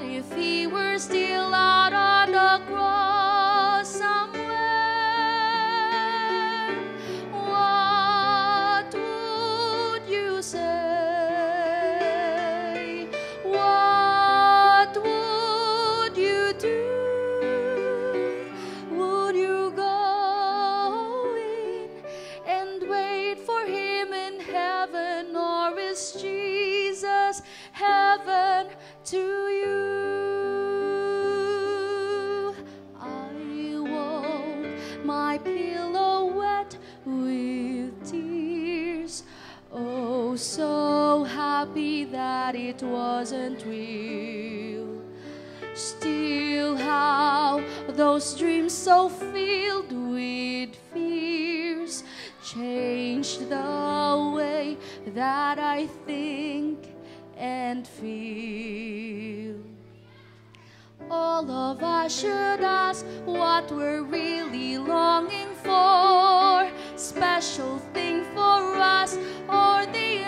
if he were still alive. that it wasn't real. Still, how those dreams so filled with fears changed the way that I think and feel. All of us should ask what we're really longing for, special thing for us, or the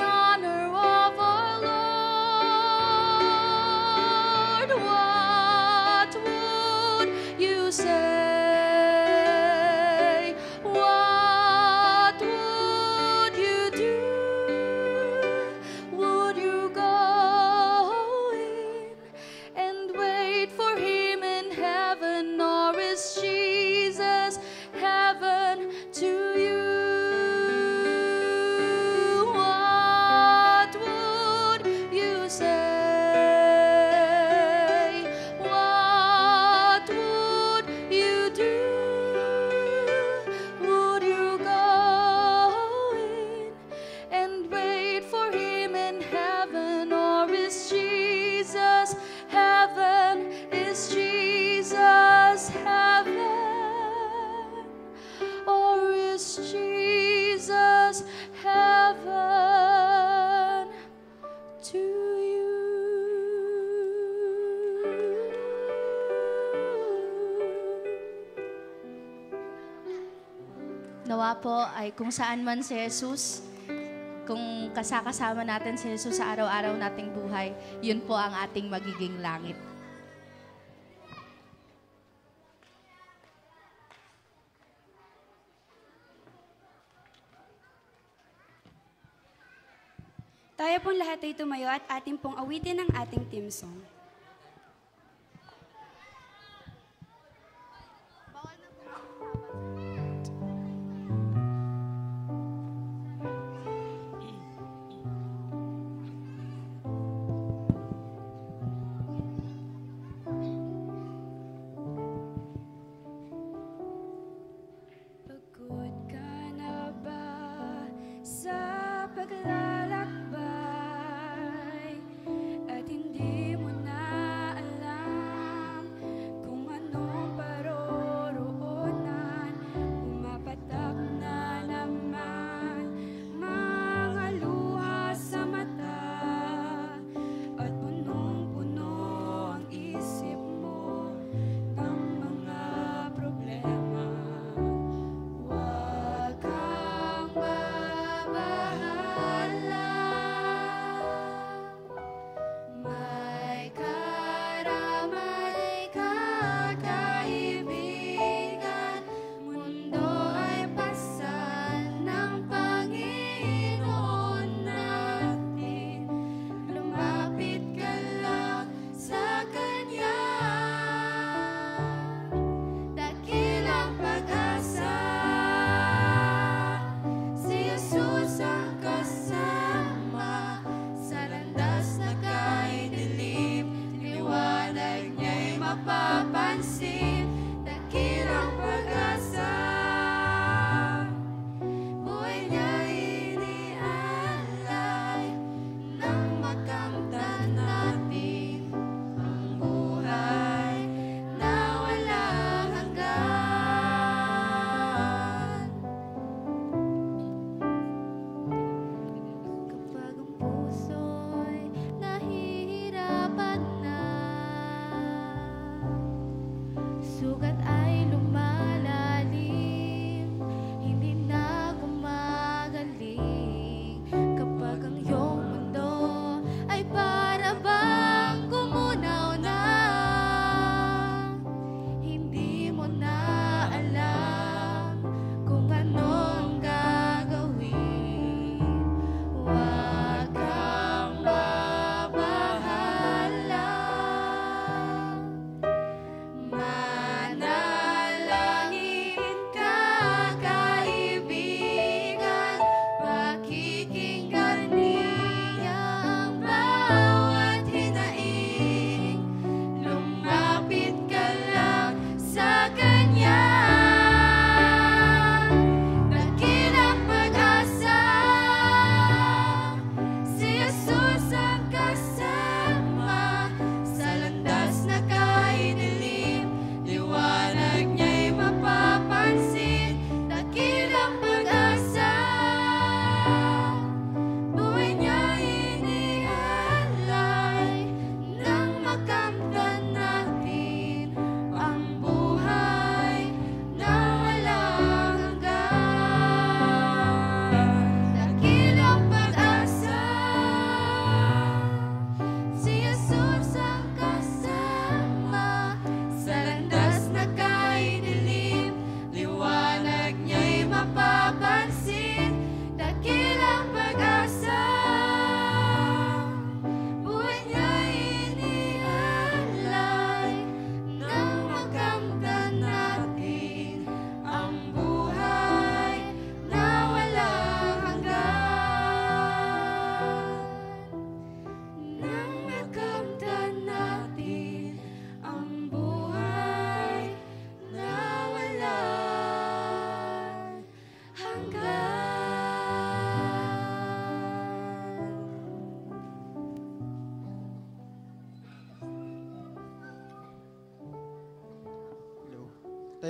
nawa po ay kung saan man si Jesus, kung kasakasama natin si Jesus sa araw-araw nating buhay, yun po ang ating magiging langit. Tayo pong lahat ay tumayo at ating pong awitin ang ating team song.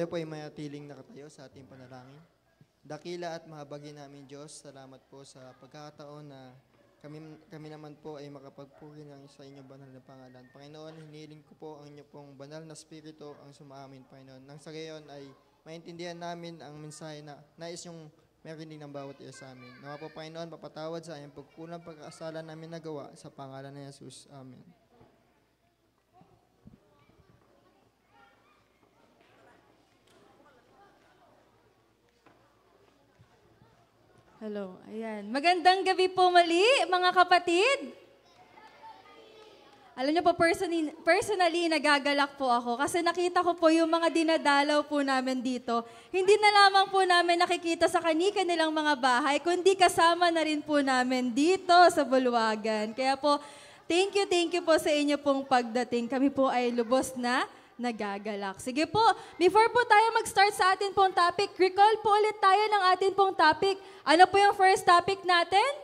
Tayo po ay mayatiling nakatayo sa ating panalangin. Dakila at mahabagi namin Diyos, salamat po sa pagkakataon na kami, kami naman po ay makapagpuri ng sa inyong banal na pangalan. Panginoon, hiniling ko po ang inyo pong banal na spirito ang sumaamin, Panginoon. Nang sa gayon ay maintindihan namin ang mensahe na nais yung marinig ng bawat isa sa amin. Nawa po, Panginoon, papatawad sa aming pagkulang pagkakasala namin nagawa sa pangalan ni Jesus. Amen. Hello, ayan. Magandang gabi po mali, mga kapatid. Alam niyo po, personally, personally, nagagalak po ako kasi nakita ko po yung mga dinadalaw po namin dito. Hindi na lamang po namin nakikita sa kanika nilang mga bahay, kundi kasama na rin po namin dito sa Bulwagan. Kaya po, thank you, thank you po sa inyo pong pagdating. Kami po ay lubos na nagagalak. Sige po, before po tayo mag-start sa atin pong topic, recall po ulit tayo ng atin pong topic. Ano po yung first topic natin?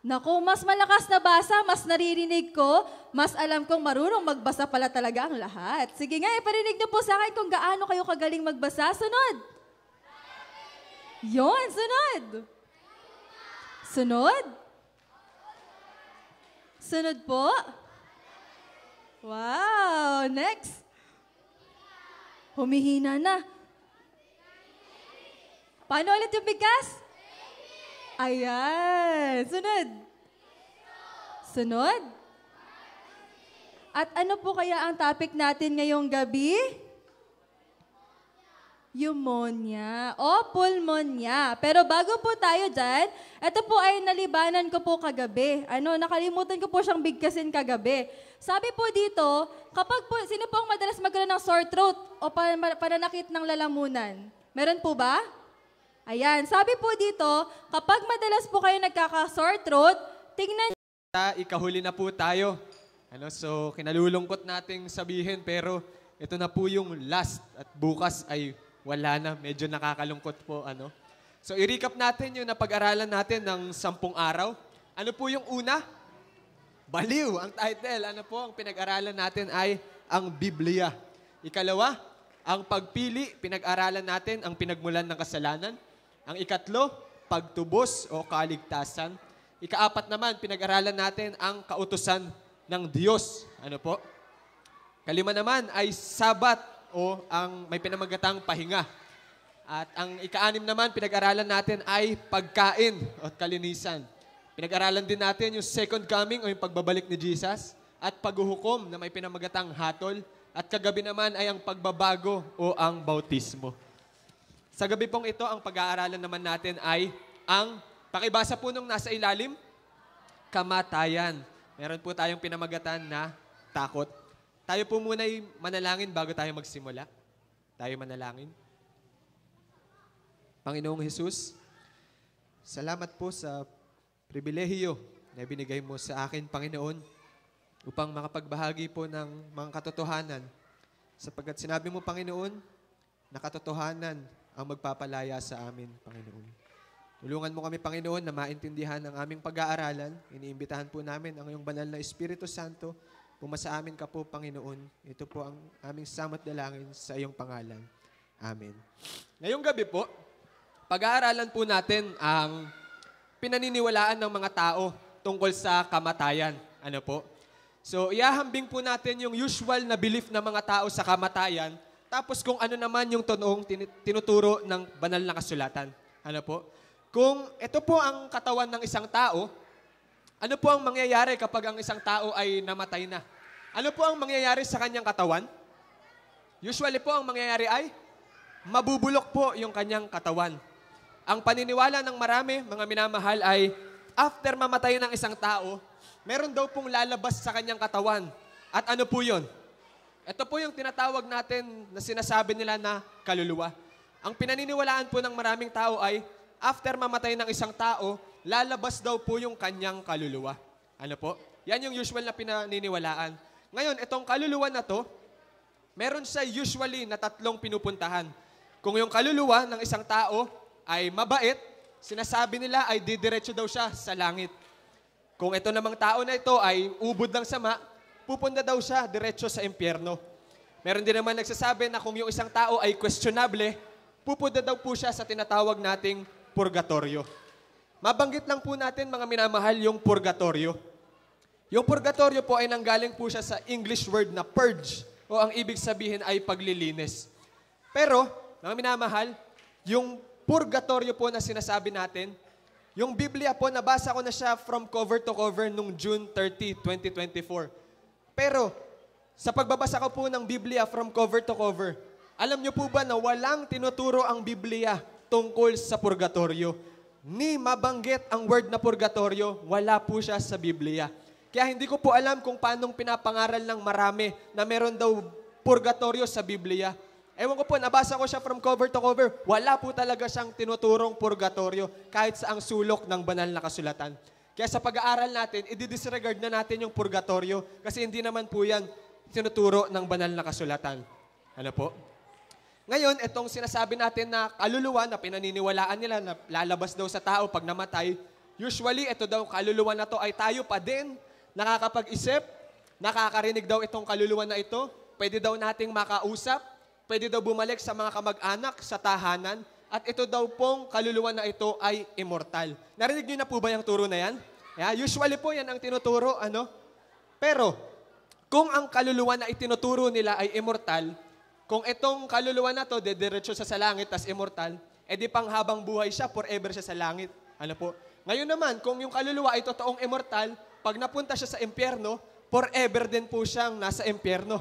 Naku, mas malakas na basa, mas naririnig ko, mas alam kong marunong magbasa pala talaga ang lahat. Sige nga, iparinig niyo po sa akin kung gaano kayo kagaling magbasa. Sunod. Yon, sunod. Sunod. Sunod po. Wow, next. Humihina na. Paano ulit yung bigkas? Ayan. Sunod. Sunod. At ano po kaya ang topic natin ngayong gabi? Pneumonia o pulmonya. Pero bago po tayo dyan, ito po ay nalibanan ko po kagabi. Ano, nakalimutan ko po siyang bigkasin kagabi. Sabi po dito, kapag po, sino po ang madalas magkaroon ng sore throat o pan- pananakit ng lalamunan? Meron po ba? Ayan, sabi po dito, kapag madalas po kayo nagkaka-sore throat, tingnan ikahuli na po tayo. Ano, so, kinalulungkot nating sabihin, pero ito na po yung last at bukas ay wala na. Medyo nakakalungkot po. Ano. So, i-recap natin yung napag-aralan natin ng sampung araw. Ano po yung una? Baliw ang title. Ano po ang pinag-aralan natin ay ang Biblia. Ikalawa, ang pagpili, pinag-aralan natin ang pinagmulan ng kasalanan. Ang ikatlo, pagtubos o kaligtasan. Ikaapat naman, pinag-aralan natin ang kautusan ng Diyos. Ano po? Kalima naman ay sabat o ang may pinamagatang pahinga. At ang ikaanim naman, pinag-aralan natin ay pagkain o kalinisan. Pinag-aralan din natin yung second coming o yung pagbabalik ni Jesus at paghuhukom na may pinamagatang hatol. At kagabi naman ay ang pagbabago o ang bautismo. Sa gabi pong ito, ang pag-aaralan naman natin ay ang, pakibasa po nung nasa ilalim, kamatayan. Meron po tayong pinamagatan na takot. Tayo po muna ay manalangin bago tayo magsimula. Tayo manalangin. Panginoong Jesus, salamat po sa pribilehiyo na binigay mo sa akin, Panginoon, upang makapagbahagi po ng mga katotohanan. Sapagkat sinabi mo, Panginoon, na katotohanan ang magpapalaya sa amin, Panginoon. Tulungan mo kami, Panginoon, na maintindihan ang aming pag-aaralan. Iniimbitahan po namin ang iyong banal na Espiritu Santo. Pumasa amin ka po, Panginoon. Ito po ang aming samat dalangin sa iyong pangalan. Amen. Ngayong gabi po, pag-aaralan po natin ang pinaniniwalaan ng mga tao tungkol sa kamatayan. Ano po? So, iahambing po natin yung usual na belief ng mga tao sa kamatayan, tapos kung ano naman yung tonoong tin- tinuturo ng banal na kasulatan. Ano po? Kung ito po ang katawan ng isang tao, ano po ang mangyayari kapag ang isang tao ay namatay na? Ano po ang mangyayari sa kanyang katawan? Usually po ang mangyayari ay mabubulok po yung kanyang katawan. Ang paniniwala ng marami, mga minamahal, ay after mamatay ng isang tao, meron daw pong lalabas sa kanyang katawan. At ano po yun? Ito po yung tinatawag natin na sinasabi nila na kaluluwa. Ang pinaniniwalaan po ng maraming tao ay after mamatay ng isang tao, lalabas daw po yung kanyang kaluluwa. Ano po? Yan yung usual na pinaniniwalaan. Ngayon, itong kaluluwa na to, meron siya usually na tatlong pinupuntahan. Kung yung kaluluwa ng isang tao ay mabait, sinasabi nila ay didiretso daw siya sa langit. Kung ito namang tao na ito ay ubod ng sama, pupunta daw siya diretso sa impyerno. Meron din naman nagsasabi na kung yung isang tao ay questionable, pupunta daw po siya sa tinatawag nating purgatorio. Mabanggit lang po natin mga minamahal yung purgatorio. Yung purgatorio po ay nanggaling po siya sa English word na purge o ang ibig sabihin ay paglilinis. Pero, mga minamahal, yung purgatorio po na sinasabi natin, yung Biblia po, nabasa ko na siya from cover to cover nung June 30, 2024. Pero, sa pagbabasa ko po ng Biblia from cover to cover, alam niyo po ba na walang tinuturo ang Biblia tungkol sa purgatorio? Ni mabanggit ang word na purgatorio, wala po siya sa Biblia. Kaya hindi ko po alam kung paanong pinapangaral ng marami na meron daw purgatorio sa Biblia. Ewan ko po, nabasa ko siya from cover to cover. Wala po talaga siyang tinuturong purgatorio kahit sa ang sulok ng banal na kasulatan. Kaya sa pag-aaral natin, i-disregard na natin yung purgatorio kasi hindi naman po yan tinuturo ng banal na kasulatan. Ano po? Ngayon, itong sinasabi natin na kaluluwa na pinaniniwalaan nila na lalabas daw sa tao pag namatay, usually ito daw kaluluwa na to ay tayo pa din, nakakapag-isip, nakakarinig daw itong kaluluwa na ito, pwede daw nating makausap, pwede daw bumalik sa mga kamag-anak, sa tahanan, at ito daw pong kaluluwa na ito ay immortal. Narinig niyo na po ba yung turo na yan? Yeah, usually po yan ang tinuturo, ano? Pero, kung ang kaluluwa na itinuturo nila ay immortal, kung itong kaluluwa na to, dediretso siya sa langit, tas immortal, edi pang habang buhay siya, forever siya sa langit. Ano po? Ngayon naman, kung yung kaluluwa ay totoong immortal, pag napunta siya sa impyerno, forever din po siyang nasa impyerno.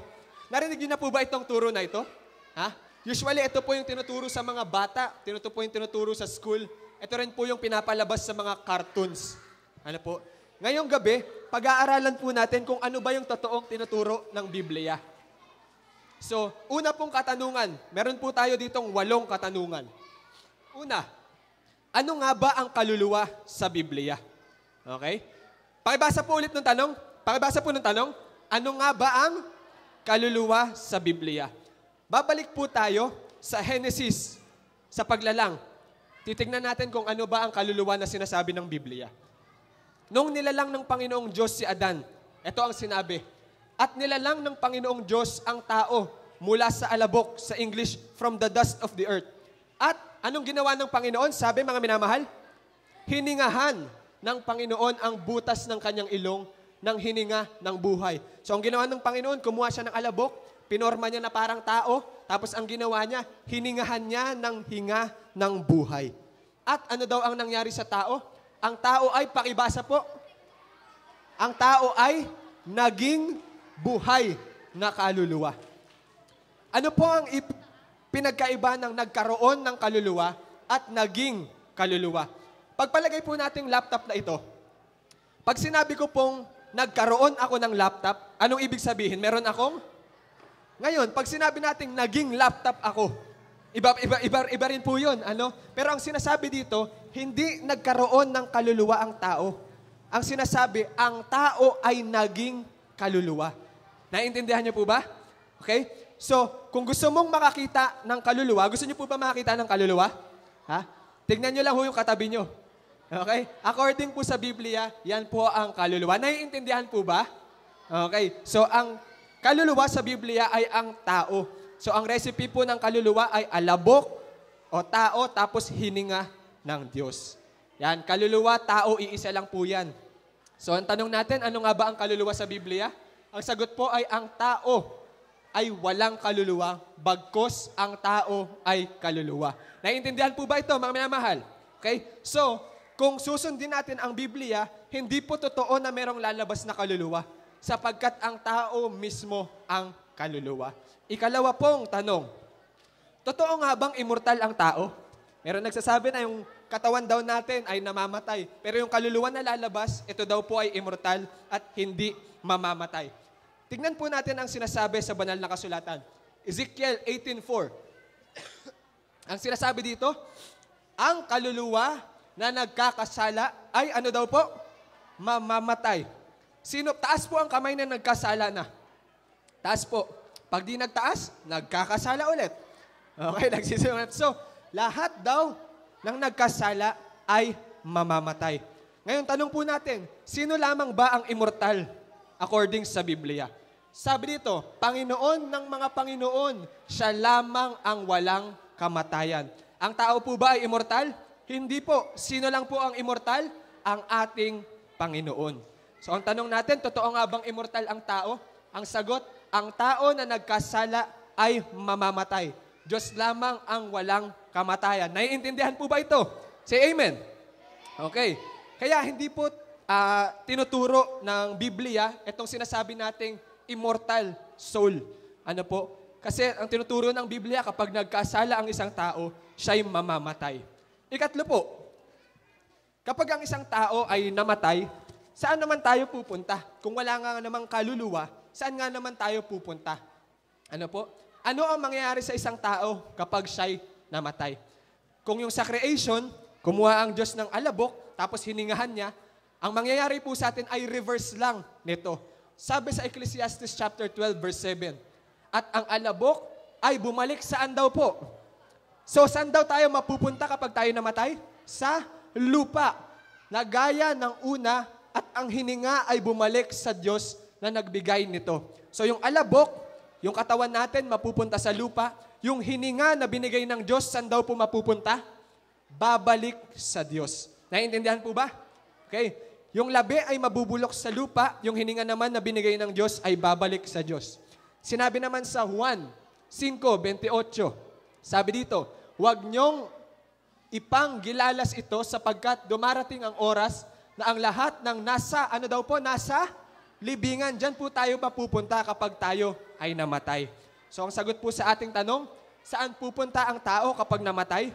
Narinig niyo na po ba itong turo na ito? Ha? Usually, ito po yung tinuturo sa mga bata, ito po yung tinuturo sa school, ito rin po yung pinapalabas sa mga cartoons. Ano po? Ngayong gabi, pag-aaralan po natin kung ano ba yung totoong tinuturo ng Biblia. So, una pong katanungan. Meron po tayo ditong walong katanungan. Una, ano nga ba ang kaluluwa sa Biblia? Okay? Pakibasa po ulit ng tanong. Pakibasa po ng tanong. Ano nga ba ang kaluluwa sa Biblia? Babalik po tayo sa Genesis, sa paglalang. Titignan natin kung ano ba ang kaluluwa na sinasabi ng Biblia. Nung nilalang ng Panginoong Diyos si Adan, ito ang sinabi, at nilalang ng Panginoong Diyos ang tao mula sa alabok, sa English, from the dust of the earth. At anong ginawa ng Panginoon? Sabi mga minamahal, hiningahan ng Panginoon ang butas ng kanyang ilong ng hininga ng buhay. So ang ginawa ng Panginoon, kumuha siya ng alabok, pinorma niya na parang tao, tapos ang ginawa niya, hiningahan niya ng hinga ng buhay. At ano daw ang nangyari sa tao? Ang tao ay, pakibasa po, ang tao ay naging buhay na kaluluwa. Ano po ang pinagkaiba ng nagkaroon ng kaluluwa at naging kaluluwa? Pagpalagay po nating laptop na ito, pag sinabi ko pong nagkaroon ako ng laptop, anong ibig sabihin? Meron akong? Ngayon, pag sinabi nating naging laptop ako, iba, iba, iba, iba rin po yun. Ano? Pero ang sinasabi dito, hindi nagkaroon ng kaluluwa ang tao. Ang sinasabi, ang tao ay naging kaluluwa. Naiintindihan niyo po ba? Okay? So, kung gusto mong makakita ng kaluluwa, gusto niyo po ba makakita ng kaluluwa? Ha? Tignan niyo lang ho yung katabi niyo. Okay? According po sa Biblia, yan po ang kaluluwa. Naiintindihan po ba? Okay. So, ang kaluluwa sa Biblia ay ang tao. So, ang recipe po ng kaluluwa ay alabok o tao tapos hininga ng Diyos. Yan, kaluluwa, tao, iisa lang po yan. So, ang tanong natin, ano nga ba ang kaluluwa sa Biblia? Ang sagot po ay ang tao ay walang kaluluwa, bagkos ang tao ay kaluluwa. Naiintindihan po ba ito, mga minamahal? Okay? So, kung susundin natin ang Biblia, hindi po totoo na merong lalabas na kaluluwa sapagkat ang tao mismo ang kaluluwa. Ikalawa pong tanong, totoo nga bang immortal ang tao? Meron nagsasabi na yung katawan daw natin ay namamatay. Pero yung kaluluwa na lalabas, ito daw po ay immortal at hindi mamamatay. Tignan po natin ang sinasabi sa banal na kasulatan. Ezekiel 18.4. ang sinasabi dito, ang kaluluwa na nagkakasala ay ano daw po? Mamamatay. Sino? Taas po ang kamay na nagkasala na. Taas po. Pag di nagtaas, nagkakasala ulit. Okay, nagsisimula. So, lahat daw ng nagkasala ay mamamatay. Ngayon, tanong po natin, sino lamang ba ang immortal according sa Biblia? Sabi dito, Panginoon ng mga Panginoon, siya lamang ang walang kamatayan. Ang tao po ba ay immortal? Hindi po. Sino lang po ang immortal? Ang ating Panginoon. So ang tanong natin, totoo nga bang immortal ang tao? Ang sagot, ang tao na nagkasala ay mamamatay. Diyos lamang ang walang kamatayan. Naiintindihan po ba ito? Say amen. Okay. Kaya hindi po ah, tinuturo ng Biblia itong sinasabi nating immortal soul. Ano po? Kasi ang tinuturo ng Biblia kapag nagkasala ang isang tao, siya'y mamamatay. Ikatlo po, kapag ang isang tao ay namatay, saan naman tayo pupunta? Kung wala nga namang kaluluwa, saan nga naman tayo pupunta? Ano po? Ano ang mangyayari sa isang tao kapag siya'y namatay? Kung yung sa creation, kumuha ang Diyos ng alabok, tapos hiningahan niya, ang mangyayari po sa atin ay reverse lang nito. Sabi sa Ecclesiastes chapter 12 verse 7, At ang alabok ay bumalik saan daw po? So saan daw tayo mapupunta kapag tayo namatay? Sa lupa. Na gaya ng una at ang hininga ay bumalik sa Diyos na nagbigay nito. So yung alabok, yung katawan natin mapupunta sa lupa. Yung hininga na binigay ng Diyos, saan daw po mapupunta? Babalik sa Diyos. Naiintindihan po ba? Okay. Yung labi ay mabubulok sa lupa, yung hininga naman na binigay ng Diyos ay babalik sa Diyos. Sinabi naman sa Juan 5.28, sabi dito, huwag niyong ipang gilalas ito sapagkat dumarating ang oras na ang lahat ng nasa, ano daw po, nasa libingan. Diyan po tayo mapupunta kapag tayo ay namatay. So ang sagot po sa ating tanong, saan pupunta ang tao kapag namatay?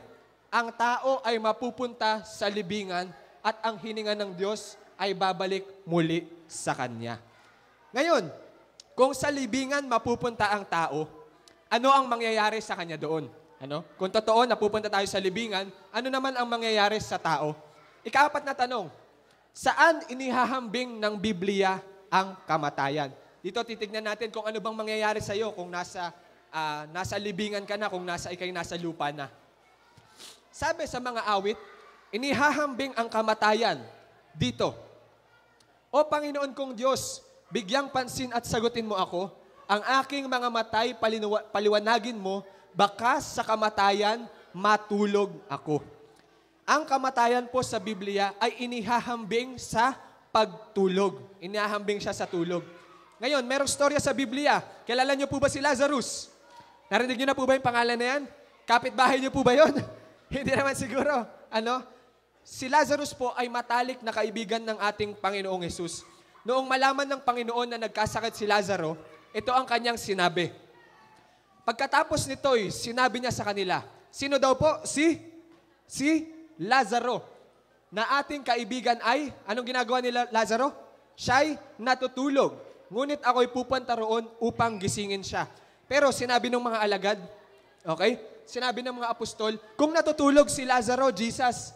Ang tao ay mapupunta sa libingan at ang hininga ng Diyos ay babalik muli sa Kanya. Ngayon, kung sa libingan mapupunta ang tao, ano ang mangyayari sa kanya doon? Ano? Kung totoo, napupunta tayo sa libingan, ano naman ang mangyayari sa tao? Ikaapat na tanong, saan inihahambing ng Biblia ang kamatayan? Dito titignan natin kung ano bang mangyayari sa iyo kung nasa, ah, nasa libingan ka na, kung nasa ikay nasa lupa na. Sabi sa mga awit, inihahambing ang kamatayan dito. O Panginoon kong Diyos, bigyang pansin at sagutin mo ako, ang aking mga matay palinuwa- paliwanagin mo, baka sa kamatayan matulog ako. Ang kamatayan po sa Biblia ay inihahambing sa pagtulog. Inihahambing siya sa tulog. Ngayon, merong storya sa Biblia. Kilala niyo po ba si Lazarus? Narinig niyo na po ba yung pangalan na yan? Kapitbahay niyo po ba yon? Hindi naman siguro. Ano? Si Lazarus po ay matalik na kaibigan ng ating Panginoong Yesus. Noong malaman ng Panginoon na nagkasakit si Lazaro, ito ang kanyang sinabi. Pagkatapos nito'y sinabi niya sa kanila, sino daw po? Si? Si Lazaro. Na ating kaibigan ay, anong ginagawa ni La- Lazaro? Siya'y natutulog. Ngunit ako'y pupunta roon upang gisingin siya. Pero sinabi ng mga alagad, okay? Sinabi ng mga apostol, kung natutulog si Lazaro, Jesus,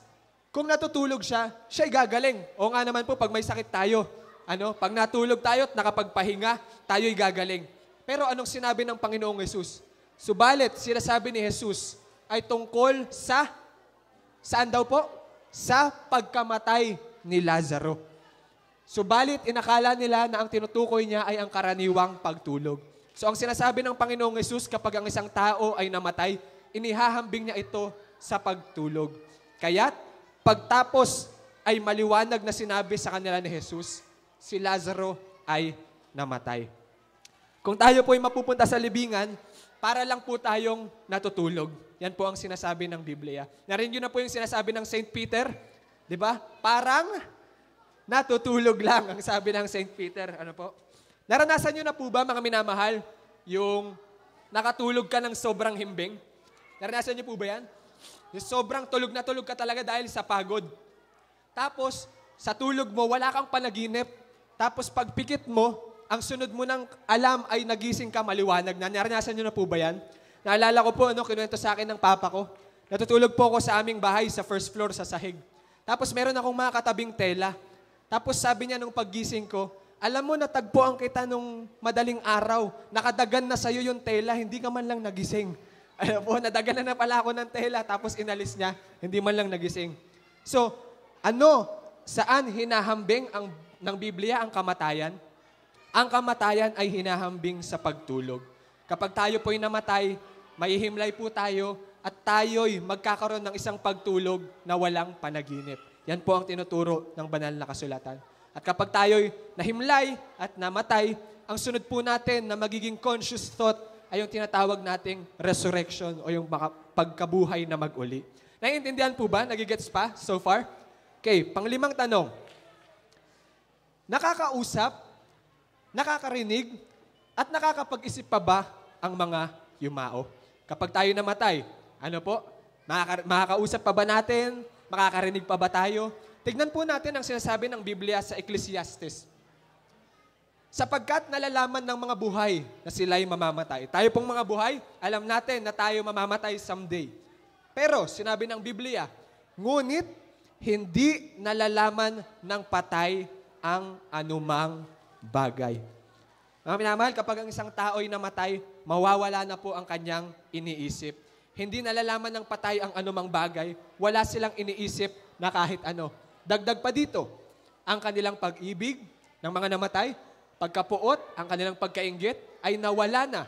kung natutulog siya, siya'y gagaling. O nga naman po, pag may sakit tayo, ano, pag natulog tayo at nakapagpahinga, tayo'y gagaling. Pero anong sinabi ng Panginoong Yesus? Subalit, sinasabi ni Jesus ay tungkol sa, saan daw po? Sa pagkamatay ni Lazaro. Subalit, inakala nila na ang tinutukoy niya ay ang karaniwang pagtulog. So ang sinasabi ng Panginoong Yesus kapag ang isang tao ay namatay, inihahambing niya ito sa pagtulog. Kaya't pagtapos ay maliwanag na sinabi sa kanila ni Jesus, si Lazaro ay namatay. Kung tayo po ay mapupunta sa libingan, para lang po tayong natutulog. Yan po ang sinasabi ng Biblia. Narinig na po yung sinasabi ng St. Peter? Di ba? Parang natutulog lang ang sabi ng St. Peter. Ano po? Naranasan niyo na po ba, mga minamahal, yung nakatulog ka ng sobrang himbing? Naranasan niyo po ba yan? Yung sobrang tulog na tulog ka talaga dahil sa pagod. Tapos, sa tulog mo, wala kang panaginip. Tapos pagpikit mo, ang sunod mo ng alam ay nagising ka maliwanag na. Naranasan niyo na po ba yan? Naalala ko po, ano, kinuwento sa akin ng papa ko. Natutulog po ako sa aming bahay sa first floor sa sahig. Tapos meron akong mga katabing tela. Tapos sabi niya nung paggising ko, alam mo, natagpuan kita nung madaling araw. Nakadagan na sa'yo yung tela, hindi ka man lang nagising. Alam po, nadagan na pala ako ng tela, tapos inalis niya, hindi man lang nagising. So, ano, saan hinahambing ang, ng Biblia ang kamatayan? ang kamatayan ay hinahambing sa pagtulog. Kapag tayo po'y namatay, mahihimlay po tayo at tayo'y magkakaroon ng isang pagtulog na walang panaginip. Yan po ang tinuturo ng banal na kasulatan. At kapag tayo'y nahimlay at namatay, ang sunod po natin na magiging conscious thought ay yung tinatawag nating resurrection o yung pagkabuhay na mag-uli. Naiintindihan po ba? Nagigets pa so far? Okay, panglimang tanong. Nakakausap, nakakarinig, at nakakapag-isip pa ba ang mga yumao? Kapag tayo namatay, ano po? Makaka- makakausap pa ba natin? Makakarinig pa ba tayo? Tignan po natin ang sinasabi ng Biblia sa Ecclesiastes. Sapagkat nalalaman ng mga buhay na sila'y mamamatay. Tayo pong mga buhay, alam natin na tayo mamamatay someday. Pero, sinabi ng Biblia, ngunit hindi nalalaman ng patay ang anumang bagay. Mga minamahal, kapag ang isang tao'y namatay, mawawala na po ang kanyang iniisip. Hindi nalalaman ng patay ang anumang bagay, wala silang iniisip na kahit ano. Dagdag pa dito, ang kanilang pag-ibig ng mga namatay, pagkapuot, ang kanilang pagkaingit, ay nawala na.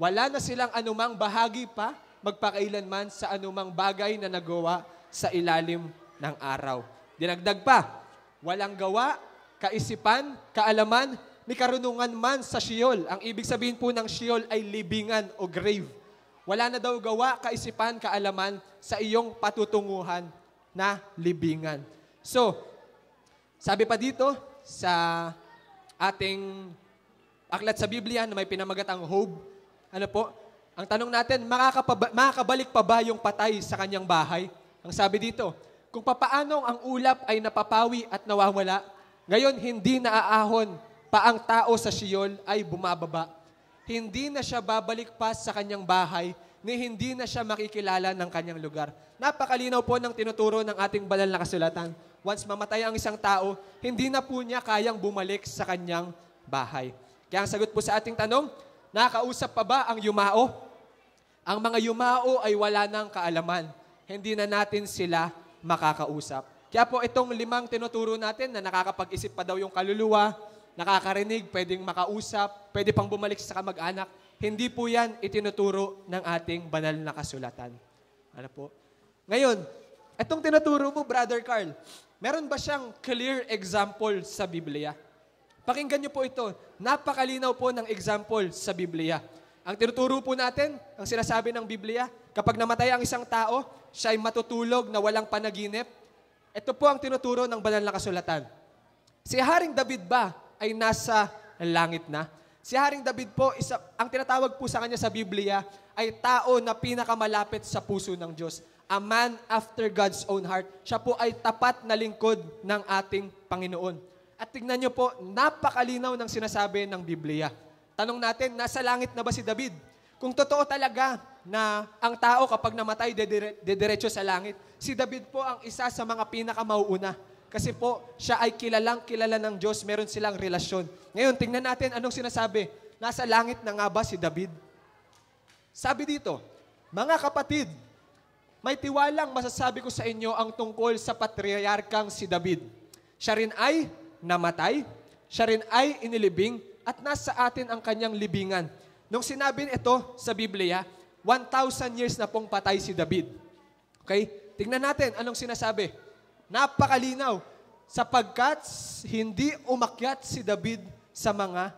Wala na silang anumang bahagi pa, magpakailanman sa anumang bagay na nagawa sa ilalim ng araw. Dinagdag pa, walang gawa, kaisipan, kaalaman, ni karunungan man sa Sheol. Ang ibig sabihin po ng Sheol ay libingan o grave. Wala na daw gawa, kaisipan, kaalaman sa iyong patutunguhan na libingan. So, sabi pa dito sa ating aklat sa Biblia na may pinamagatang Hope, ano po, ang tanong natin, makakabalik pa ba yung patay sa kanyang bahay? Ang sabi dito, kung papaanong ang ulap ay napapawi at nawawala, ngayon hindi naaahon pa ang tao sa Sheol ay bumababa. Hindi na siya babalik pa sa kanyang bahay, ni hindi na siya makikilala ng kanyang lugar. Napakalinaw po ng tinuturo ng ating banal na kasulatan. Once mamatay ang isang tao, hindi na po niya kayang bumalik sa kanyang bahay. Kaya ang sagot po sa ating tanong, nakakausap pa ba ang yumao? Ang mga yumao ay wala ng kaalaman. Hindi na natin sila makakausap. Kaya po itong limang tinuturo natin na nakakapag-isip pa daw yung kaluluwa, nakakarinig, pwedeng makausap, pwede pang bumalik sa kamag-anak. Hindi po yan itinuturo ng ating banal na kasulatan. Ano po? Ngayon, itong tinuturo mo, Brother Carl, meron ba siyang clear example sa Biblia? Pakinggan niyo po ito. Napakalinaw po ng example sa Biblia. Ang tinuturo po natin, ang sinasabi ng Biblia, kapag namatay ang isang tao, siya ay matutulog na walang panaginip. Ito po ang tinuturo ng banal na kasulatan. Si Haring David ba ay nasa langit na? Si Haring David po, isa, ang tinatawag po sa kanya sa Biblia ay tao na pinakamalapit sa puso ng Diyos. A man after God's own heart. Siya po ay tapat na lingkod ng ating Panginoon. At tignan niyo po, napakalinaw ng sinasabi ng Biblia. Tanong natin, nasa langit na ba si David? Kung totoo talaga na ang tao kapag namatay, dedire- dediretso sa langit, si David po ang isa sa mga pinakamauuna. Kasi po, siya ay kilalang kilala ng Diyos, meron silang relasyon. Ngayon, tingnan natin anong sinasabi. Nasa langit na nga ba si David? Sabi dito, mga kapatid, may tiwalang masasabi ko sa inyo ang tungkol sa patriarkang si David. Siya rin ay namatay, siya rin ay inilibing, at nasa atin ang kanyang libingan. Nung sinabi ito sa Biblia, 1,000 years na pong patay si David. Okay? Tingnan natin anong sinasabi. Napakalinaw. Sapagkat hindi umakyat si David sa mga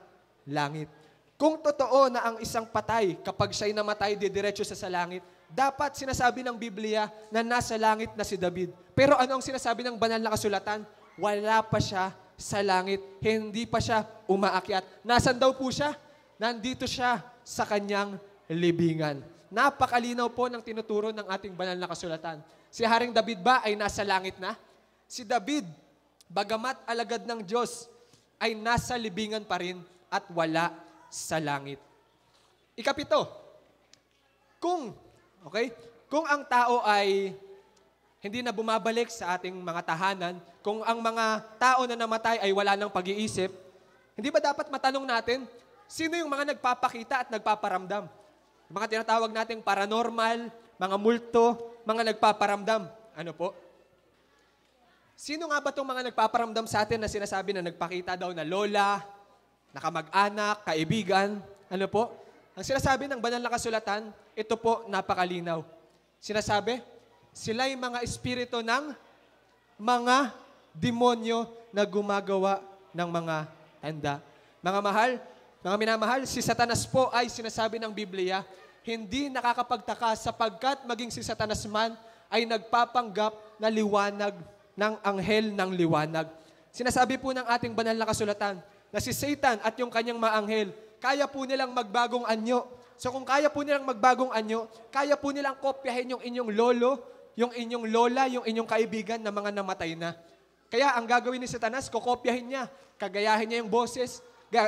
langit. Kung totoo na ang isang patay, kapag siya'y namatay, didiretso sa sa langit, dapat sinasabi ng Biblia na nasa langit na si David. Pero ano ang sinasabi ng banal na kasulatan? Wala pa siya sa langit. Hindi pa siya umaakyat. Nasaan daw po siya? Nandito siya sa kanyang libingan. Napakalinaw po ng tinuturo ng ating banal na kasulatan. Si Haring David ba ay nasa langit na? Si David, bagamat alagad ng Diyos, ay nasa libingan pa rin at wala sa langit. Ikapito, kung, okay, kung ang tao ay hindi na bumabalik sa ating mga tahanan, kung ang mga tao na namatay ay wala ng pag-iisip, hindi ba dapat matanong natin, sino yung mga nagpapakita at nagpaparamdam? Yung mga tinatawag nating paranormal, mga multo, mga nagpaparamdam. Ano po? Sino nga ba itong mga nagpaparamdam sa atin na sinasabi na nagpakita daw na lola, nakamag-anak, kaibigan. Ano po? Ang sinasabi ng banal na kasulatan, ito po napakalinaw. Sinasabi, sila'y mga espiritu ng mga demonyo na gumagawa ng mga tanda. Mga mahal, mga minamahal, si Satanas po ay sinasabi ng Biblia, hindi nakakapagtaka sapagkat maging si Satanas man ay nagpapanggap na liwanag ng anghel ng liwanag. Sinasabi po ng ating banal na kasulatan na si Satan at yung kanyang maanghel, kaya po nilang magbagong anyo. So kung kaya po nilang magbagong anyo, kaya po nilang kopyahin yung inyong lolo, yung inyong lola, yung inyong kaibigan na mga namatay na. Kaya ang gagawin ni Satanas, kokopyahin niya, kagayahin niya yung boses,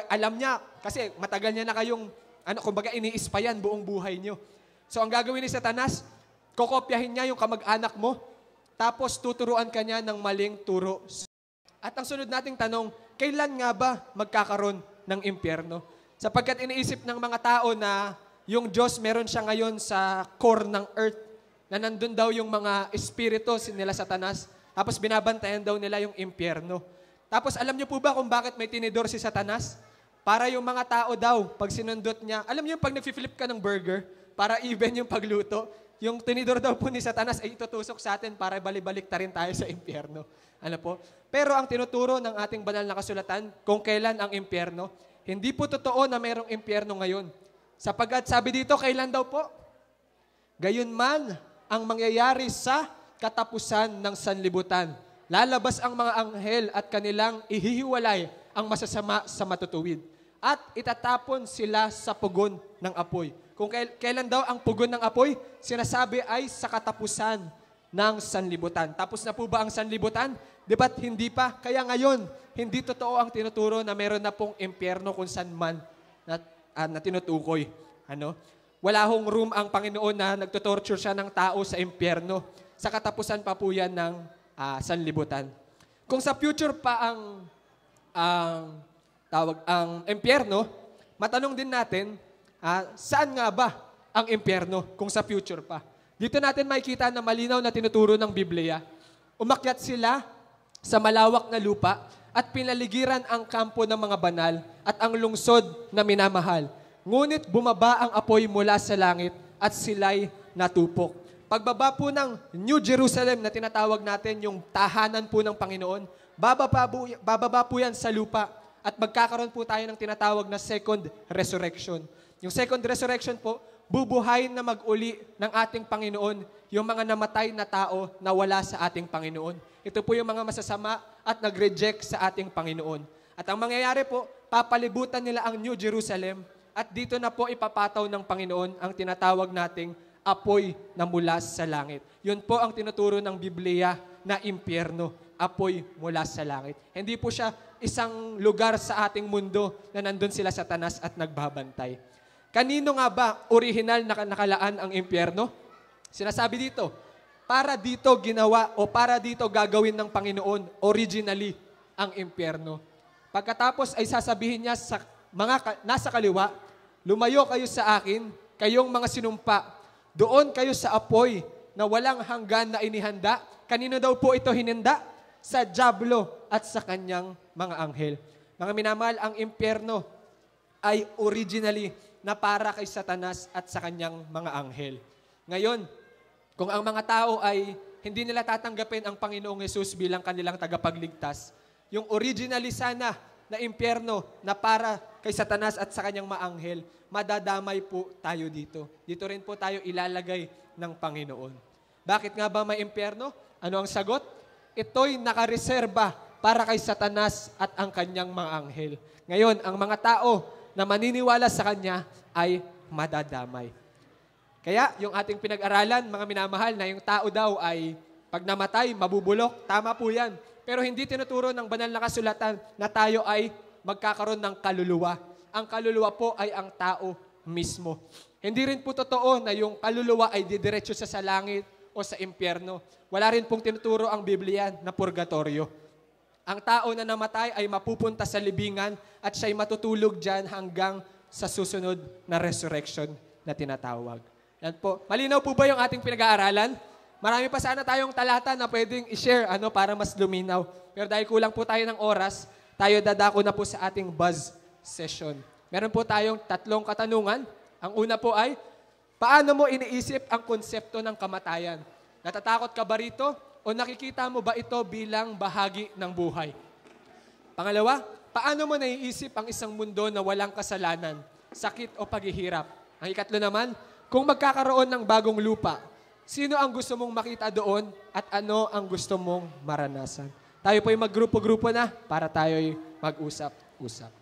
alam niya, kasi matagal niya na kayong, ano, kumbaga iniispayan buong buhay niyo. So ang gagawin ni Satanas, kokopyahin niya yung kamag-anak mo, tapos tuturuan ka niya ng maling turo. At ang sunod nating tanong, kailan nga ba magkakaroon ng impyerno? Sapagkat iniisip ng mga tao na yung Diyos meron siya ngayon sa core ng earth, na nandun daw yung mga espiritu nila satanas, tapos binabantayan daw nila yung impyerno. Tapos alam niyo po ba kung bakit may tinidor si satanas? Para yung mga tao daw, pag sinundot niya, alam niyo pag nag-flip ka ng burger, para even yung pagluto, yung tinidor daw po ni Satanas ay itutusok sa atin para balibalik ta rin tayo sa impyerno. Ano po? Pero ang tinuturo ng ating banal na kasulatan, kung kailan ang impyerno, hindi po totoo na mayroong impyerno ngayon. Sapagkat sabi dito, kailan daw po? Gayon man ang mangyayari sa katapusan ng sanlibutan. Lalabas ang mga anghel at kanilang ihihiwalay ang masasama sa matutuwid. At itatapon sila sa pugon ng apoy. Kung kail- kailan daw ang pugon ng apoy, sinasabi ay sa katapusan ng sanlibutan. Tapos na po ba ang sanlibutan? Di ba't hindi pa? Kaya ngayon, hindi totoo ang tinuturo na meron na pong impyerno kung saan man na, ah, na tinutukoy. Ano? Wala hong room ang Panginoon na nagtutorture siya ng tao sa impyerno. Sa katapusan pa po yan ng ah, sanlibutan. Kung sa future pa ang ang tawag ang impyerno, matanong din natin, ah, saan nga ba ang impyerno kung sa future pa? Dito natin makikita na malinaw na tinuturo ng Biblia. Umakyat sila sa malawak na lupa at pinaligiran ang kampo ng mga banal at ang lungsod na minamahal. Ngunit bumaba ang apoy mula sa langit at sila'y natupok. Pagbaba po ng New Jerusalem na tinatawag natin yung tahanan po ng Panginoon, bababa po, bababa po yan sa lupa at magkakaroon po tayo ng tinatawag na second resurrection. Yung second resurrection po, bubuhayin na mag-uli ng ating Panginoon yung mga namatay na tao na wala sa ating Panginoon. Ito po yung mga masasama at nag-reject sa ating Panginoon. At ang mangyayari po, papalibutan nila ang New Jerusalem at dito na po ipapataw ng Panginoon ang tinatawag nating apoy na mula sa langit. Yun po ang tinuturo ng Biblia na impyerno, apoy mula sa langit. Hindi po siya isang lugar sa ating mundo na nandun sila sa tanas at nagbabantay. Kanino nga ba original na nakalaan ang impyerno? Sinasabi dito, para dito ginawa o para dito gagawin ng Panginoon originally ang impyerno. Pagkatapos ay sasabihin niya sa mga ka- nasa kaliwa, lumayo kayo sa akin, kayong mga sinumpa. Doon kayo sa apoy na walang hanggan na inihanda. Kanino daw po ito hininda? Sa Diablo at sa kanyang mga anghel. Mga minamahal, ang impyerno ay originally na para kay Satanas at sa kanyang mga anghel. Ngayon, kung ang mga tao ay hindi nila tatanggapin ang Panginoong Yesus bilang kanilang tagapagligtas, yung originally sana na impyerno na para kay Satanas at sa kanyang maanghel, madadamay po tayo dito. Dito rin po tayo ilalagay ng Panginoon. Bakit nga ba may impyerno? Ano ang sagot? Ito'y nakareserba para kay Satanas at ang kanyang mga anghel. Ngayon, ang mga tao na maniniwala sa kanya ay madadamay. Kaya yung ating pinag-aralan, mga minamahal, na yung tao daw ay pag namatay, mabubulok. Tama po yan. Pero hindi tinuturo ng banal na kasulatan na tayo ay magkakaroon ng kaluluwa. Ang kaluluwa po ay ang tao mismo. Hindi rin po totoo na yung kaluluwa ay didiretso sa sa langit o sa impyerno. Wala rin pong tinuturo ang Biblia na purgatorio. Ang tao na namatay ay mapupunta sa libingan at siya'y matutulog dyan hanggang sa susunod na resurrection na tinatawag. Yan po. Malinaw po ba yung ating pinag-aaralan? Marami pa sana tayong talata na pwedeng i-share ano, para mas luminaw. Pero dahil kulang po tayo ng oras, tayo dadako na po sa ating buzz session. Meron po tayong tatlong katanungan. Ang una po ay, paano mo iniisip ang konsepto ng kamatayan? Natatakot ka ba rito? O nakikita mo ba ito bilang bahagi ng buhay? Pangalawa, paano mo naiisip ang isang mundo na walang kasalanan, sakit o paghihirap? Ang ikatlo naman, kung magkakaroon ng bagong lupa, sino ang gusto mong makita doon at ano ang gusto mong maranasan? Tayo po ay maggrupo-grupo na para tayo ay mag-usap-usap.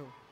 Hello.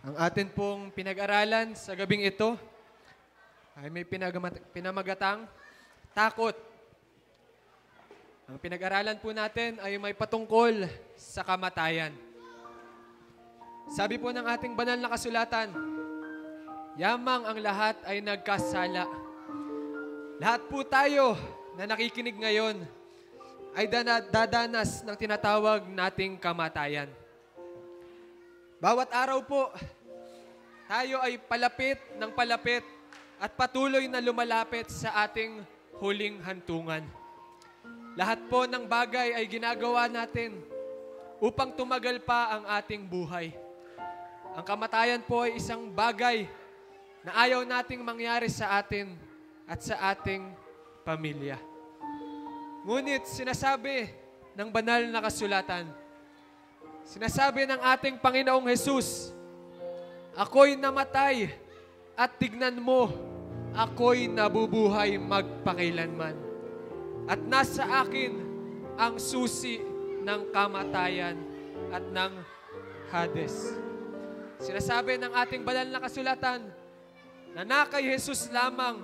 Ang atin pong pinag-aralan sa gabing ito ay may pinamagatang takot. Ang pinag-aralan po natin ay may patungkol sa kamatayan. Sabi po ng ating banal na kasulatan, yamang ang lahat ay nagkasala. Lahat po tayo na nakikinig ngayon ay dana- dadanas ng tinatawag nating kamatayan. Bawat araw po, tayo ay palapit ng palapit at patuloy na lumalapit sa ating huling hantungan. Lahat po ng bagay ay ginagawa natin upang tumagal pa ang ating buhay. Ang kamatayan po ay isang bagay na ayaw nating mangyari sa atin at sa ating pamilya. Ngunit sinasabi ng banal na kasulatan, sinasabi ng ating Panginoong Jesus, Ako'y namatay at tignan mo, ako'y nabubuhay magpakailanman. At nasa akin ang susi ng kamatayan at ng Hades. Sinasabi ng ating banal na kasulatan na na kay Jesus lamang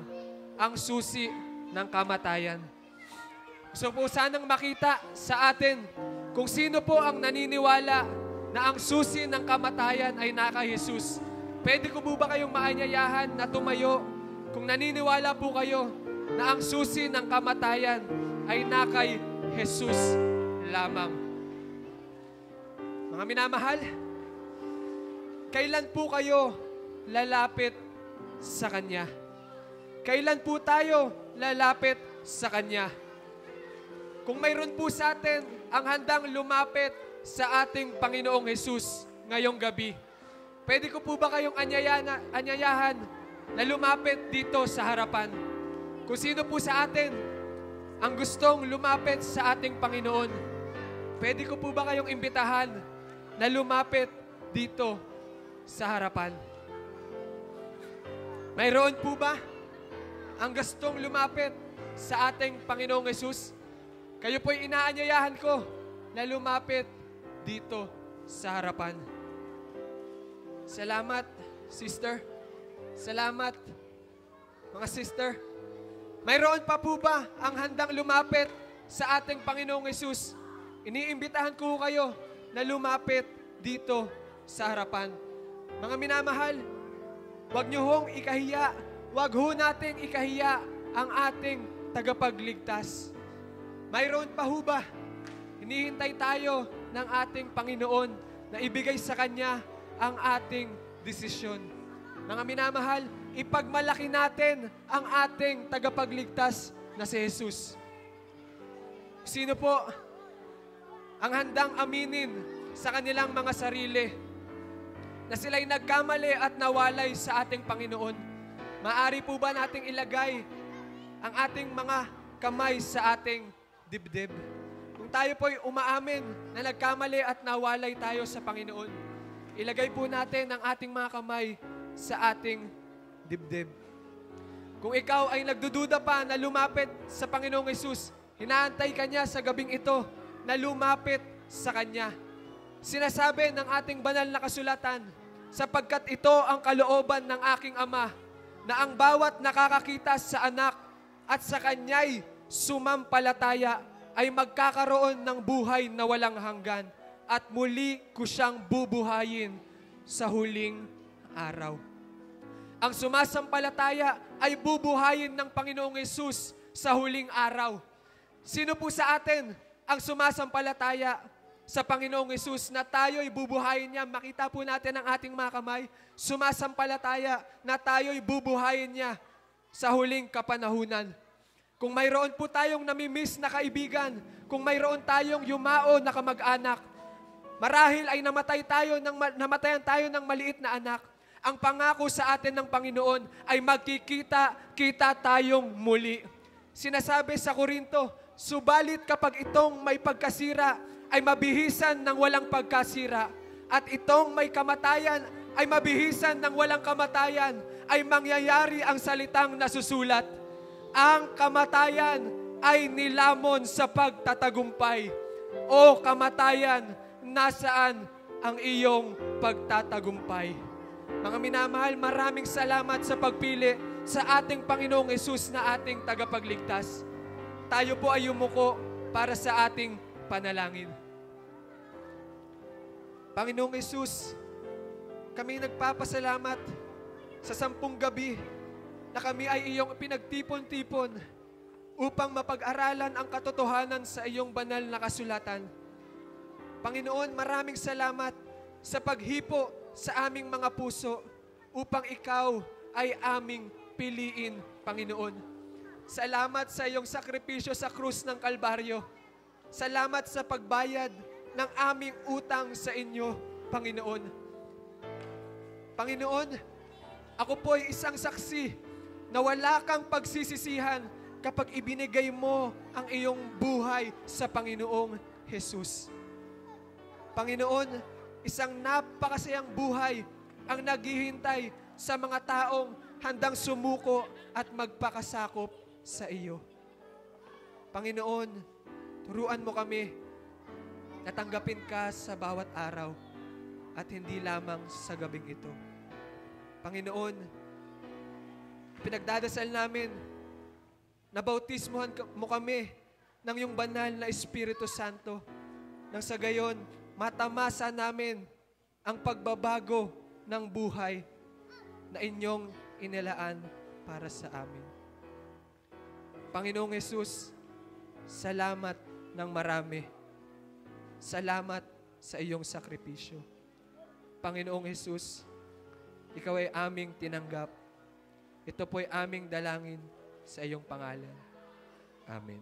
ang susi ng kamatayan. Gusto po sanang makita sa atin kung sino po ang naniniwala na ang susi ng kamatayan ay naka Jesus. Pwede ko po ba kayong maanyayahan na tumayo kung naniniwala po kayo na ang susi ng kamatayan ay nakay Jesus lamang. Mga minamahal, kailan po kayo lalapit sa Kanya? Kailan po tayo lalapit sa Kanya? Kung mayroon po sa atin ang handang lumapit sa ating Panginoong Jesus ngayong gabi, pwede ko po ba kayong anyayana, anyayahan na lumapit dito sa harapan? Kung sino po sa atin ang gustong lumapit sa ating Panginoon, pwede ko po ba kayong imbitahan na lumapit dito sa harapan? Mayroon po ba ang gustong lumapit sa ating Panginoong Yesus? Kayo po'y inaanyayahan ko na lumapit dito sa harapan. Salamat, sister. Salamat, mga sister. Mayroon pa po ba ang handang lumapit sa ating Panginoong Yesus? Iniimbitahan ko kayo na lumapit dito sa harapan. Mga minamahal, Huwag niyo hong ikahiya. Huwag ho nating ikahiya ang ating tagapagligtas. Mayroon pa ho ba? Hinihintay tayo ng ating Panginoon na ibigay sa Kanya ang ating desisyon. Mga minamahal, ipagmalaki natin ang ating tagapagligtas na si Jesus. Sino po ang handang aminin sa kanilang mga sarili na sila'y nagkamali at nawalay sa ating Panginoon. Maari po ba nating ilagay ang ating mga kamay sa ating dibdib? Kung tayo po'y umaamin na nagkamali at nawalay tayo sa Panginoon, ilagay po natin ang ating mga kamay sa ating dibdib. Kung ikaw ay nagdududa pa na lumapit sa Panginoong Yesus, hinaantay ka niya sa gabing ito na lumapit sa Kanya. Sinasabi ng ating banal na kasulatan, sapagkat ito ang kalooban ng aking Ama, na ang bawat nakakakita sa anak at sa kanya'y sumampalataya ay magkakaroon ng buhay na walang hanggan at muli ko siyang bubuhayin sa huling araw. Ang sumasampalataya ay bubuhayin ng Panginoong Yesus sa huling araw. Sino po sa atin ang sumasampalataya sa Panginoong Yesus na tayo'y bubuhayin niya. Makita po natin ang ating mga kamay, sumasampalataya na tayo'y bubuhayin niya sa huling kapanahunan. Kung mayroon po tayong namimiss na kaibigan, kung mayroon tayong yumao na kamag-anak, marahil ay namatay tayo ng, namatayan tayo ng maliit na anak, ang pangako sa atin ng Panginoon ay magkikita-kita tayong muli. Sinasabi sa Korinto, subalit kapag itong may pagkasira, ay mabihisan ng walang pagkasira. At itong may kamatayan ay mabihisan ng walang kamatayan ay mangyayari ang salitang nasusulat. Ang kamatayan ay nilamon sa pagtatagumpay. O kamatayan, nasaan ang iyong pagtatagumpay? Mga minamahal, maraming salamat sa pagpili sa ating Panginoong Yesus na ating tagapagligtas. Tayo po ay yumuko para sa ating panalangin. Panginoong Yesus, kami nagpapasalamat sa sampung gabi na kami ay iyong pinagtipon-tipon upang mapag-aralan ang katotohanan sa iyong banal na kasulatan. Panginoon, maraming salamat sa paghipo sa aming mga puso upang ikaw ay aming piliin, Panginoon. Salamat sa iyong sakripisyo sa krus ng Kalbaryo. Salamat sa pagbayad ng aming utang sa inyo, Panginoon. Panginoon, ako po ay isang saksi na wala kang pagsisisihan kapag ibinigay mo ang iyong buhay sa Panginoong Jesus. Panginoon, isang napakasayang buhay ang naghihintay sa mga taong handang sumuko at magpakasakop sa iyo. Panginoon, turuan mo kami na tanggapin ka sa bawat araw at hindi lamang sa gabing ito. Panginoon, pinagdadasal namin na bautismohan ka- mo kami ng iyong banal na Espiritu Santo nang sa gayon matamasa namin ang pagbabago ng buhay na inyong inilaan para sa amin. Panginoong Yesus, salamat ng marami. Salamat sa iyong sakripisyo. Panginoong Yesus, ikaw ay aming tinanggap. Ito po'y aming dalangin sa iyong pangalan. Amen.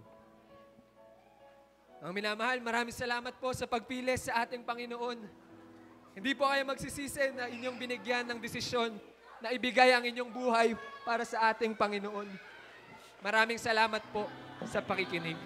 Ang minamahal, maraming salamat po sa pagpili sa ating Panginoon. Hindi po kayo magsisisi na inyong binigyan ng desisyon na ibigay ang inyong buhay para sa ating Panginoon. Maraming salamat po sa pakikinig.